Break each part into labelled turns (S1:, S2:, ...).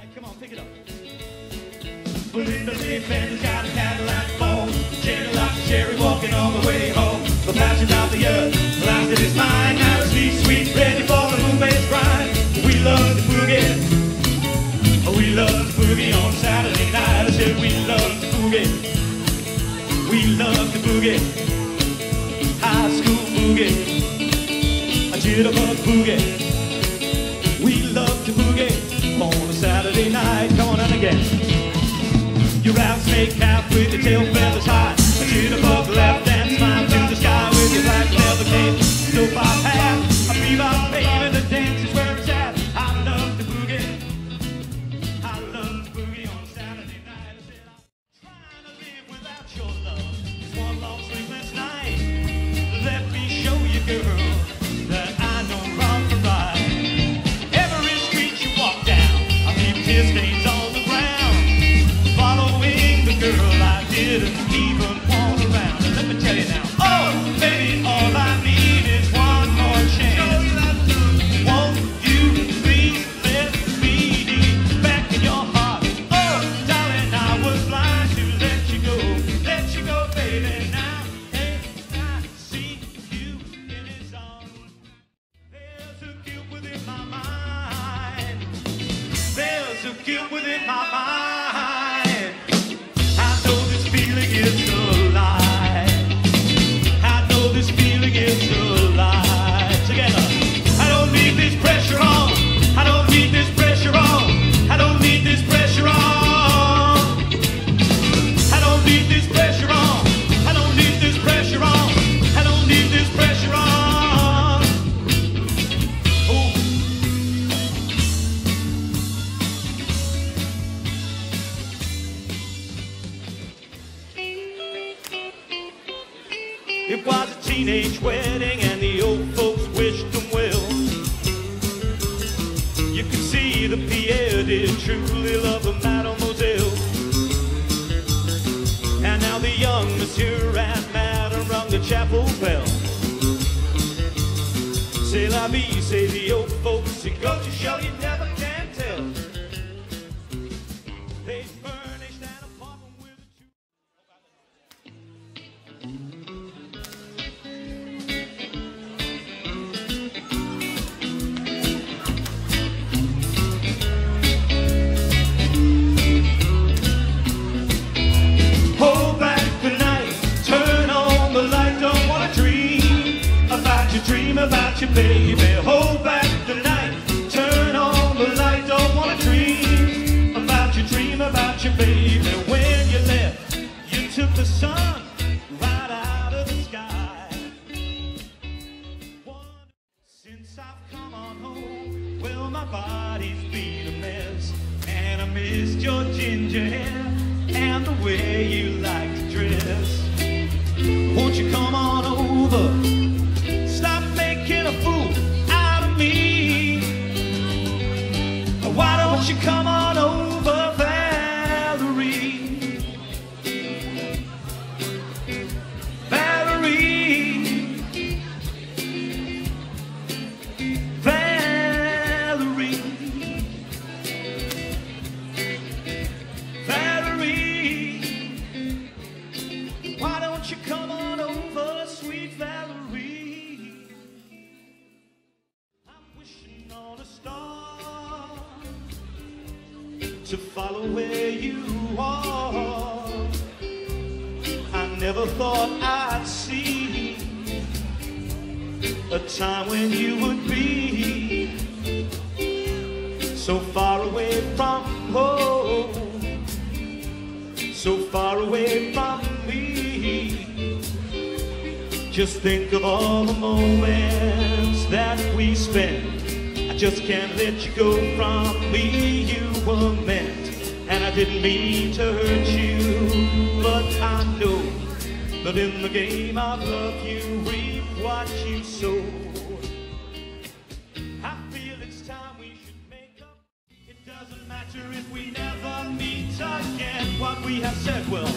S1: night. Come on, pick it up. Belinda Lee Ben's got a Cadillac phone. Jenny like a cherry walking on the way home. The passion of the earth, last in his mind. Now it's sweet, sweet, ready for the moonbase grind. We love the boogie. We love the boogie on Saturday night. I said we love the boogie. We love the boogie. High school boogie. A jitterbug boogie. We love to boogie Saturday night. Come on and again. Your round cap with your tail feathers guilt within my mind. It was a teenage wedding and the old folks wished them well. You could see the Pierre did truly love the mademoiselle. And now the young monsieur and madame rung the chapel bell. Say la vie, say the old folks, it goes to show you never can tell. They furnished an apartment with a. about your baby. Hold back the night, turn on the light, don't wanna dream about your dream about your baby. When you left, you took the sun right out of the sky. Since I've come on home, well, my body's been a mess. And I missed your ginger hair and the way you like to dress. Won't you come on over? Making a fool out of me. Why don't you come to follow where you are. I never thought I'd see a time when you would be so far away from home, so far away from me. Just think of all the moments that we spent. Just can't let you go from me. You were meant, and I didn't mean to hurt you, but I know that in the game of love you reap what you sow. I feel it's time we should make up. It doesn't matter if we never meet again. What we have said will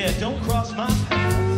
S1: Yeah, don't cross my path.